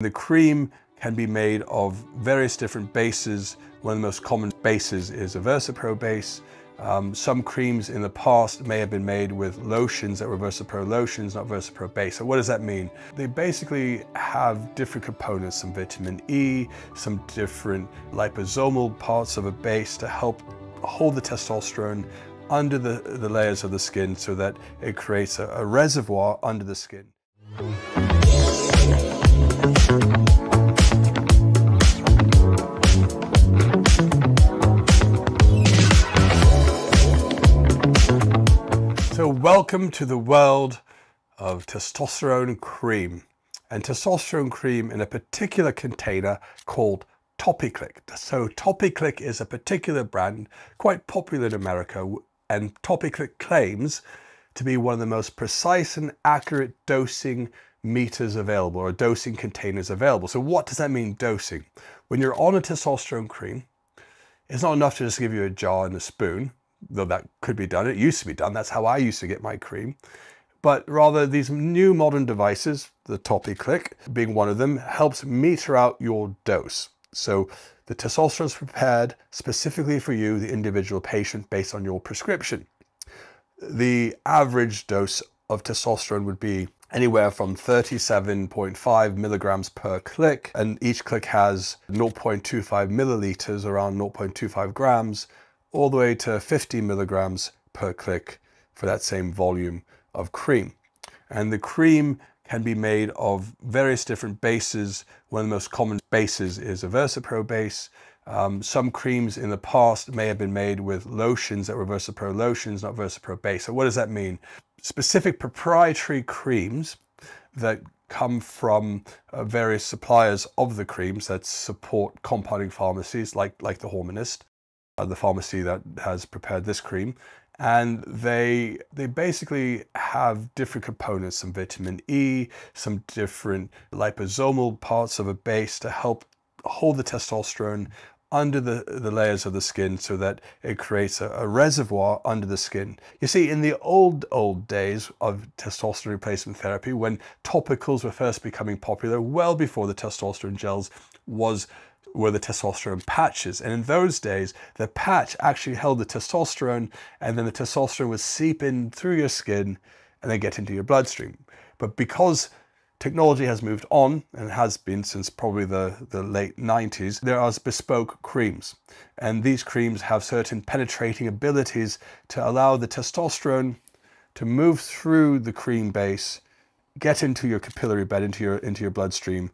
The cream can be made of various different bases. One of the most common bases is a VersaPro base. Um, some creams in the past may have been made with lotions that were VersaPro lotions, not VersaPro base. So what does that mean? They basically have different components, some vitamin E, some different liposomal parts of a base to help hold the testosterone under the, the layers of the skin so that it creates a, a reservoir under the skin. So welcome to the world of testosterone cream and testosterone cream in a particular container called TopiClick. So TopiClick is a particular brand quite popular in America and TopiClick claims to be one of the most precise and accurate dosing meters available or dosing containers available. So what does that mean dosing? When you're on a testosterone cream, it's not enough to just give you a jar and a spoon though that could be done. It used to be done. That's how I used to get my cream. But rather, these new modern devices, the TopiClick being one of them, helps meter out your dose. So the testosterone is prepared specifically for you, the individual patient, based on your prescription. The average dose of testosterone would be anywhere from 37.5 milligrams per click, and each click has 0.25 milliliters, around 0.25 grams, all the way to 50 milligrams per click for that same volume of cream. And the cream can be made of various different bases. One of the most common bases is a VersaPro base. Um, some creams in the past may have been made with lotions that were VersaPro lotions, not VersaPro base. So what does that mean? Specific proprietary creams that come from uh, various suppliers of the creams that support compounding pharmacies like, like the Hormonist uh, the pharmacy that has prepared this cream. And they, they basically have different components, some vitamin E, some different liposomal parts of a base to help hold the testosterone under the, the layers of the skin so that it creates a, a, reservoir under the skin. You see, in the old, old days of testosterone replacement therapy, when topicals were first becoming popular, well before the testosterone gels was were the testosterone patches. And in those days, the patch actually held the testosterone and then the testosterone would seep in through your skin and then get into your bloodstream. But because technology has moved on and has been since probably the, the late 90s, there are bespoke creams. And these creams have certain penetrating abilities to allow the testosterone to move through the cream base get into your capillary bed, into your into your bloodstream,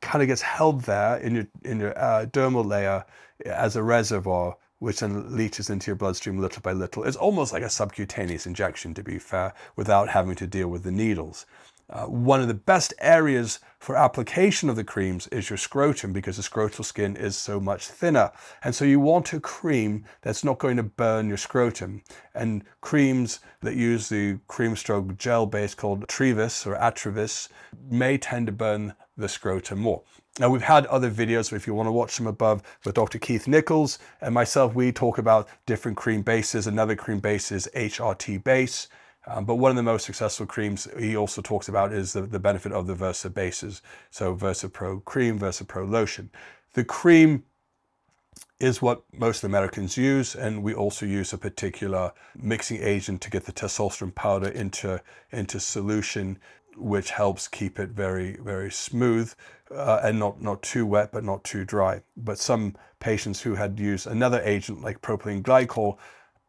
kind of gets held there in your in your uh, dermal layer as a reservoir which then leaches into your bloodstream little by little. It's almost like a subcutaneous injection, to be fair, without having to deal with the needles. Uh, one of the best areas for application of the creams is your scrotum because the scrotal skin is so much thinner. And so you want a cream that's not going to burn your scrotum. And creams that use the cream stroke gel base called Trevis or Atrevis may tend to burn the scrotum more. Now we've had other videos, if you want to watch them above, with Dr. Keith Nichols and myself, we talk about different cream bases. Another cream base is HRT base. Um, but one of the most successful creams he also talks about is the, the benefit of the Versa bases. So Versa Pro cream, Versa Pro lotion. The cream is what most Americans use, and we also use a particular mixing agent to get the testosterone powder into, into solution, which helps keep it very, very smooth uh, and not, not too wet, but not too dry. But some patients who had used another agent like propylene glycol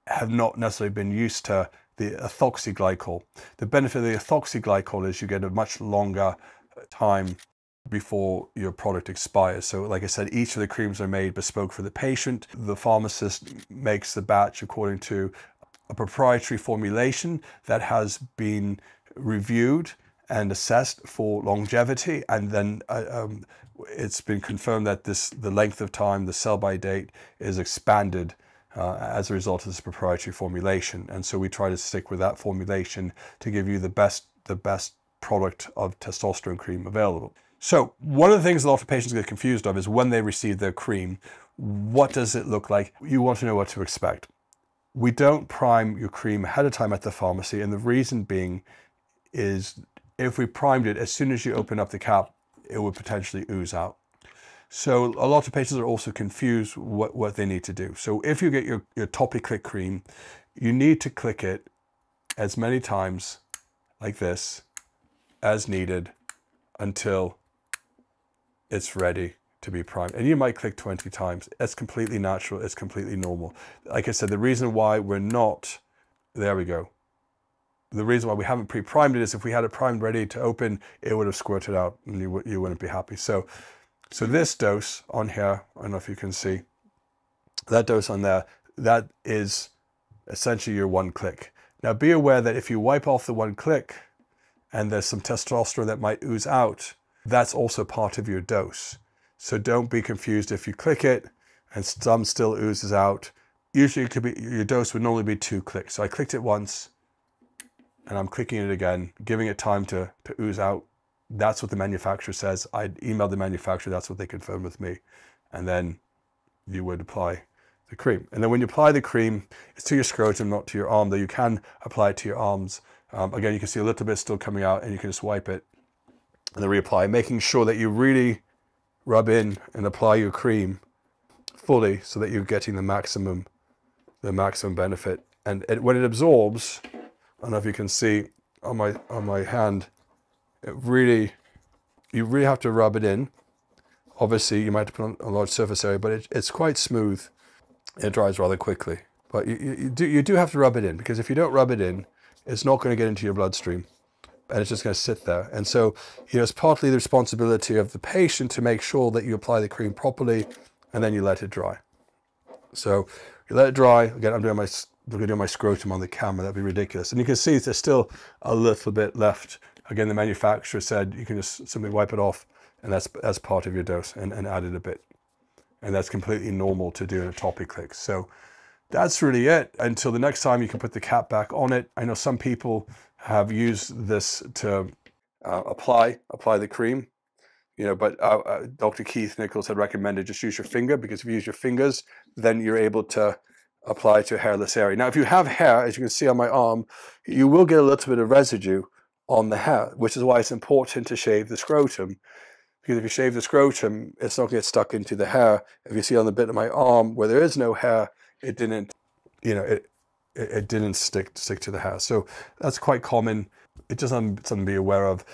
have not necessarily been used to the ethoxyglycol. The benefit of the ethoxyglycol is you get a much longer time before your product expires. So like I said, each of the creams are made bespoke for the patient. The pharmacist makes the batch according to a proprietary formulation that has been reviewed and assessed for longevity and then uh, um, it's been confirmed that this the length of time the sell by date is expanded uh, Uh, as a result of this proprietary formulation. And so we try to stick with that formulation to give you the best, the best product of testosterone cream available. So one of the things a lot of patients get confused of is when they receive their cream, what does it look like? You want to know what to expect. We don't prime your cream ahead of time at the pharmacy. And the reason being is if we primed it, as soon as you open up the cap, it would potentially ooze out. So a lot of patients are also confused what, what they need to do. So if you get your, your Topi-Click cream, you need to click it as many times like this as needed until it's ready to be primed. And you might click 20 times. It's completely natural. It's completely normal. Like I said, the reason why we're not, there we go. The reason why we haven't pre-primed it is if we had it primed ready to open, it would have squirted out and you, you wouldn't be happy. So, so this dose on here, I don't know if you can see, that dose on there, that is essentially your one click. Now be aware that if you wipe off the one click and there's some testosterone that might ooze out, that's also part of your dose. So don't be confused if you click it and some still oozes out. Usually it could be, your dose would normally be two clicks. So I clicked it once and I'm clicking it again, giving it time to, to ooze out. That's what the manufacturer says. I'd emailed the manufacturer, that's what they confirmed with me. And then you would apply the cream. And then when you apply the cream, it's to your scrotum, not to your arm, though you can apply it to your arms. Um, again, you can see a little bit still coming out and you can just wipe it and then reapply, making sure that you really rub in and apply your cream fully so that you're getting the maximum the maximum benefit. And it, when it absorbs, I don't know if you can see on my on my hand, it really you really have to rub it in. Obviously, you might have to put on a large surface area, but it, it's quite smooth. It dries rather quickly. But you, you, do, you do have to rub it in because if you don't rub it in, it's not going to get into your bloodstream and it's just going to sit there. And so, you know, it's partly the responsibility of the patient to make sure that you apply the cream properly and then you let it dry. So you let it dry. Again, I'm doing my I'm doing my scrotum on the camera. That'd be ridiculous. And you can see there's still a little bit left. Again, the manufacturer said you can just simply wipe it off and that's that's part of your dose and, and add it a bit. And that's completely normal to do in a Topi-Click. So that's really it until the next time you can put the cap back on it. I know some people have used this to uh, apply apply the cream, you know, but uh, uh, Dr. Keith Nichols had recommended just use your finger because if you use your fingers, then you're able to apply to a hairless area. Now, if you have hair, as you can see on my arm, you will get a little bit of residue on the hair, which is why it's important to shave the scrotum. Because if you shave the scrotum, it's not going to get stuck into the hair. If you see on the bit of my arm where there is no hair, it didn't, you know, it, it, it didn't stick stick to the hair. So that's quite common. It just something to be aware of.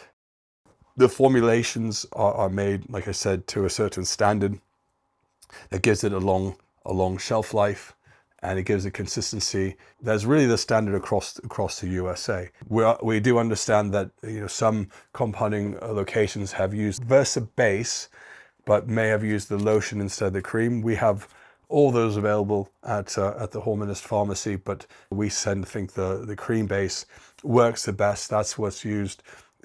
The formulations are, are made, like I said, to a certain standard that gives it a long a long shelf life and it gives it consistency. There's really the standard across across the USA. We are, we do understand that you know some compounding locations have used Versa base, but may have used the lotion instead of the cream. We have all those available at uh, at the Hormonist pharmacy, but we tend to think the the cream base works the best. That's what's used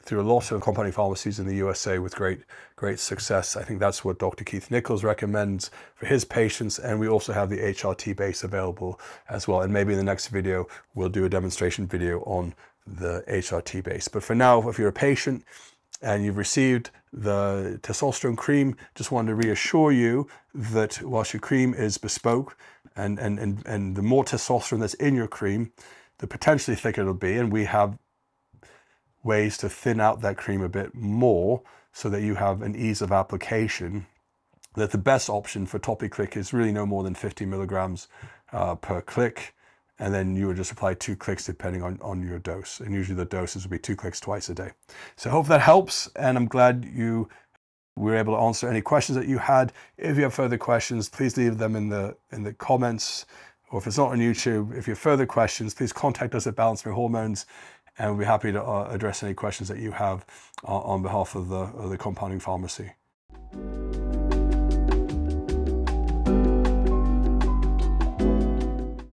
through a lot of compounding pharmacies in the USA with great great success. I think that's what Dr. Keith Nichols recommends for his patients, and we also have the HRT base available as well. And maybe in the next video we'll do a demonstration video on the HRT base. But for now, if you're a patient and you've received the testosterone cream, just wanted to reassure you that whilst your cream is bespoke and, and, and, and the more testosterone that's in your cream, the potentially thicker it'll be. And we have ways to thin out that cream a bit more so that you have an ease of application. That the best option for Topi-Click is really no more than 50 milligrams uh, per click and then you would just apply two clicks depending on, on your dose. And usually the doses would be two clicks twice a day. So I hope that helps, and I'm glad you were able to answer any questions that you had. If you have further questions, please leave them in the in the comments, or if it's not on YouTube, if you have further questions, please contact us at Balance Me Hormones, and we'll be happy to uh, address any questions that you have uh, on behalf of the, of the compounding pharmacy.